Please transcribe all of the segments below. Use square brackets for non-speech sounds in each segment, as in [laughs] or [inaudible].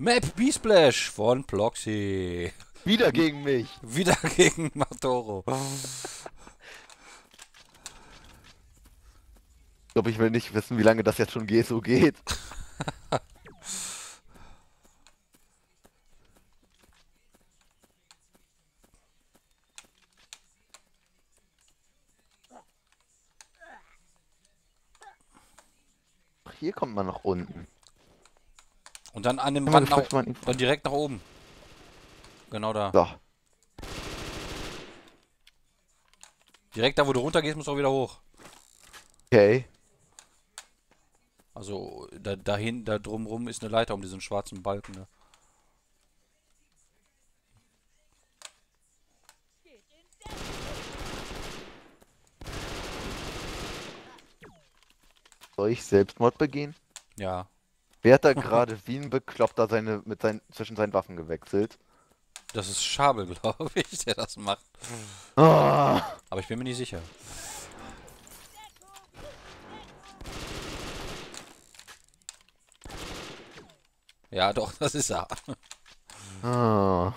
Map B-Splash von Ploxy. Wieder gegen mich. Wieder [laughs] gegen Matoro. Ich glaube, ich will nicht wissen, wie lange das jetzt schon geht, so geht. Hier kommt man nach unten. Und dann an dem Rand nach, gefragt, man- dann direkt nach oben. Genau da. So. Direkt da, wo du runtergehst, musst du auch wieder hoch. Okay. Also da, dahin, da drumrum ist eine Leiter um diesen schwarzen Balken da. Soll ich Selbstmord begehen? Ja. Wer hat da gerade wie ein Bekloppter seine, mit seinen, zwischen seinen Waffen gewechselt? Das ist Schabel, [laughs] glaube ich, der das macht. Ah, Aber ich bin mir nicht sicher. Ja, doch, das ist er. ah.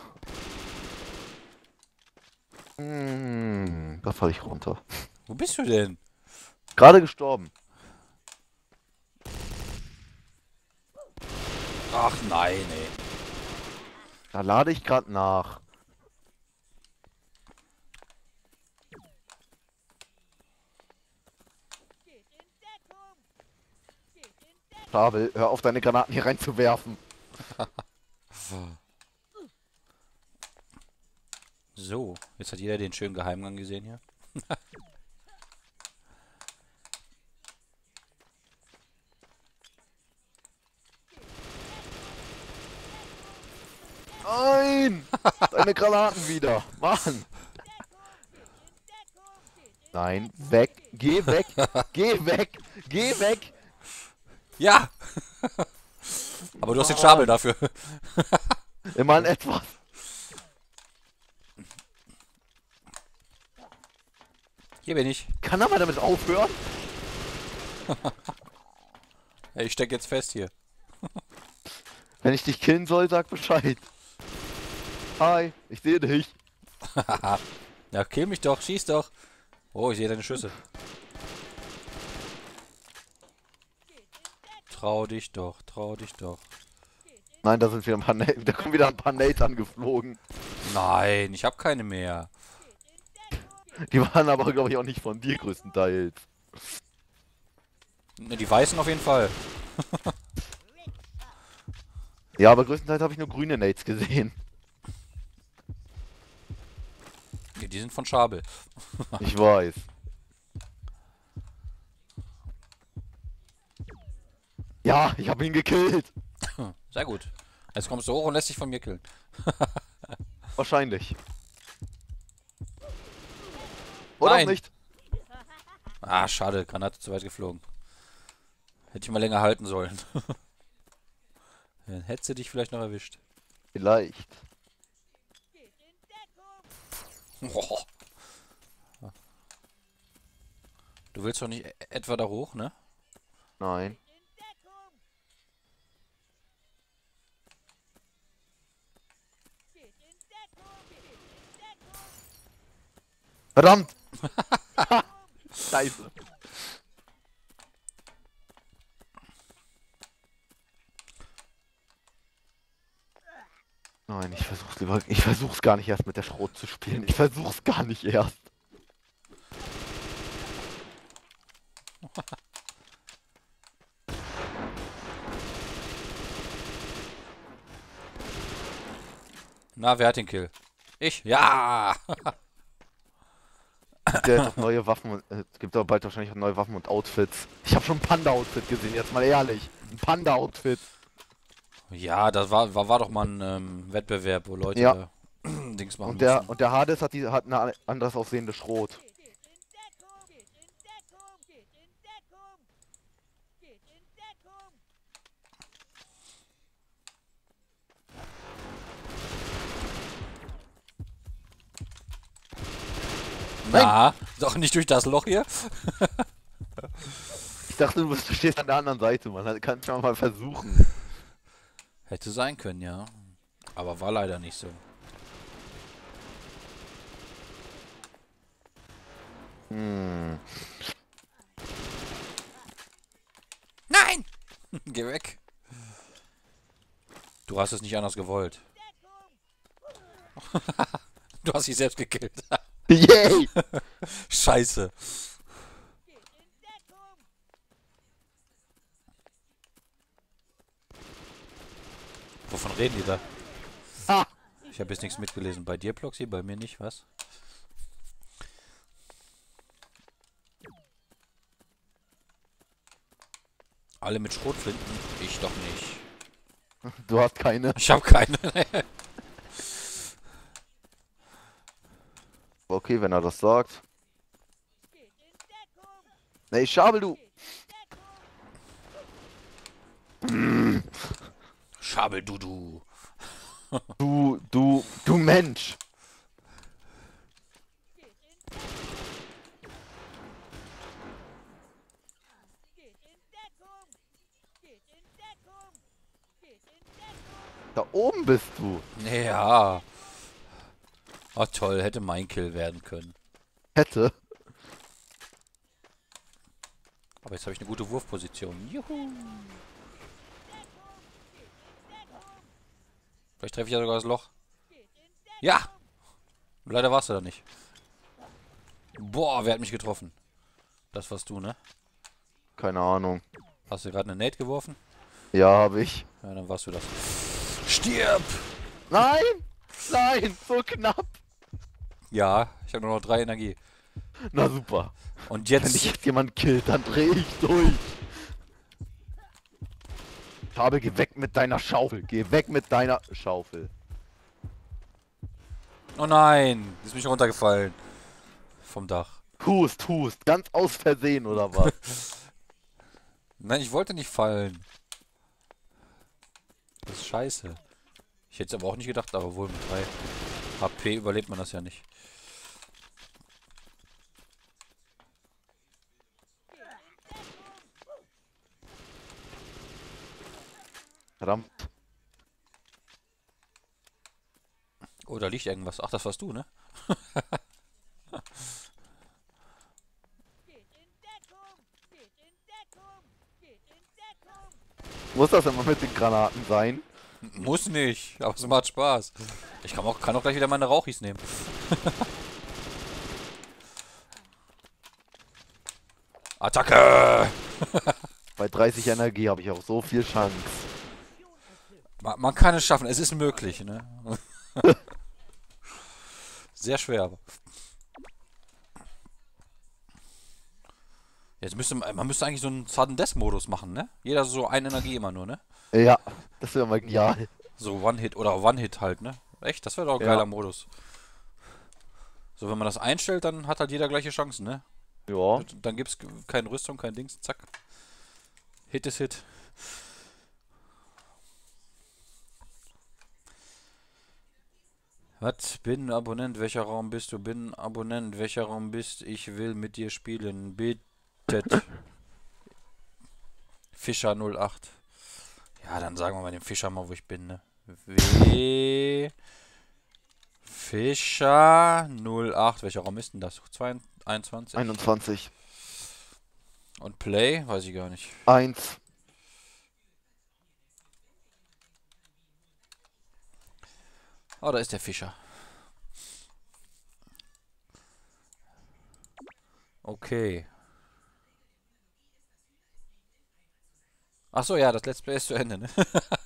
Hm, da falle ich runter. Wo bist du denn? Gerade gestorben. Ach nein, ey. Da lade ich gerade nach. Schabel, hör auf deine Granaten hier reinzuwerfen. [laughs] So, jetzt hat jeder den schönen Geheimgang gesehen hier. [laughs] Nein! Deine Granaten wieder. Mann! Nein, weg. Geh weg. Geh weg. Geh weg. Ja! Aber du hast den Schabel dafür. Immerhin etwas. Hier bin ich. Kann er mal damit aufhören? Ey, ich steck jetzt fest hier. Wenn ich dich killen soll, sag Bescheid. Hi, ich sehe dich. [laughs] Ja, kill mich doch, schieß doch. Oh, ich sehe deine Schüsse. Trau dich doch, trau dich doch. Nein, da sind wieder ein paar Na da kommen wieder ein paar Nate angeflogen. Nein, ich habe keine mehr. Die waren aber, glaube ich, auch nicht von dir größtenteils. Ne, die weißen auf jeden Fall. [laughs] Ja, aber größtenteils habe ich nur grüne Nates gesehen. Ne, die sind von Schabel. [laughs] Ich weiß. Ja, ich habe ihn gekillt. Sehr gut. Jetzt kommst du hoch und lässt dich von mir killen. [laughs] Wahrscheinlich. Oder Nein. nicht. Ah, schade, Granate zu weit geflogen. Hätte ich mal länger halten sollen. [laughs] Dann hättest du dich vielleicht noch erwischt. Vielleicht. Boah. Du willst doch nicht e- etwa da hoch, ne? Nein. Verdammt! [laughs] Scheiße. Ich versuch's gar nicht erst mit der Schrot zu spielen. Ich versuch's gar nicht erst. [laughs] Na, wer hat den Kill? Ich? Ja! Jetzt auch [laughs] neue Waffen und äh, es gibt aber bald wahrscheinlich auch neue Waffen und Outfits. Ich habe schon ein Panda-Outfit gesehen, jetzt mal ehrlich. Ein Panda-Outfit. Ja, das war, war, war doch mal ein ähm, Wettbewerb, wo Leute Ja. [clears throat] Dings machen Und der und der Hades hat die hat eine anders aussehende Schrot. Na, doch nicht durch das Loch hier. Ich dachte, du, du stehst an der anderen Seite, man. Das kann schon mal versuchen. [laughs] Hätte sein können, ja. Aber war leider nicht so. Hm. Nein! [laughs] Geh weg. Du hast es nicht anders gewollt. [laughs] du hast dich selbst gekillt. [laughs] Yay! Scheiße. Wovon reden die da? Ah! Ich habe jetzt nichts mitgelesen. Bei dir, Ploxy? Bei mir nicht, was? Alle mit Schrotflinten? Ich doch nicht. Du hast keine. Ich habe keine. [laughs] Okay, wenn er das sagt. Nee, Schabel, du! [laughs] Schabeldudu. Du, du, du Mensch! Da oben bist du. Ja. Ah toll, hätte mein Kill werden können. Hätte. Aber jetzt habe ich eine gute Wurfposition. Juhu. Vielleicht treffe ich ja sogar das Loch. Ja! Leider warst du da nicht. Boah, wer hat mich getroffen? Das warst du, ne? Keine Ahnung. Hast du gerade eine Nate geworfen? Ja, habe ich. Ja, dann warst du das. Stirb! Nein! Nein! So knapp! Ja, ich habe nur noch drei Energie. Na super. Und Wenn dich jetzt... jetzt jemand killt, dann dreh ich durch. Schabel, geh weg mit deiner Schaufel. Geh weg mit deiner Schaufel. Oh nein! Ist mich runtergefallen. Vom Dach. Hust, hust. Ganz aus Versehen, oder was? [laughs] Nein, ich wollte nicht fallen. Das ist scheiße. Ich hätte es aber auch nicht gedacht, aber wohl mit 3 HP überlebt man das ja nicht. Verdammt. Oh, da liegt irgendwas. Ach, das warst du, ne? [laughs] Muss das immer mit den Granaten sein? Muss nicht, aber es macht Spaß. Ich kann auch, kann auch gleich wieder meine Rauchis nehmen. [laughs] Attacke! Bei 30 Energie habe ich auch so viel Chance. Man, man kann es schaffen, es ist möglich, ne? [laughs] Sehr schwer, aber. Jetzt müsste man, müsste eigentlich so einen Sudden Death Modus machen, ne? Jeder so eine Energie immer nur, ne? Ja, das wäre mal genial. So One-Hit oder One-Hit halt, ne? Echt, das wäre doch ein Ja. geiler Modus. So, wenn man das einstellt, dann hat halt jeder gleiche Chancen, ne? Ja. Dann gibt's keine Rüstung, kein Dings, zack. Hit ist Hit. Was? Bin Abonnent, welcher Raum bist du? Bin Abonnent, welcher Raum bist? Ich will mit dir spielen. Bittet. Fischer 08. Ja, dann sagen wir mal dem Fischer mal, wo ich bin, ne? W. Fischer 08. Welcher Raum ist denn das? 21? 21. Und Play? Weiß ich gar nicht. 1. Oh, da ist der Fischer. Okay. Ach so, ja, das Let's Play ist zu Ende, ne? [laughs]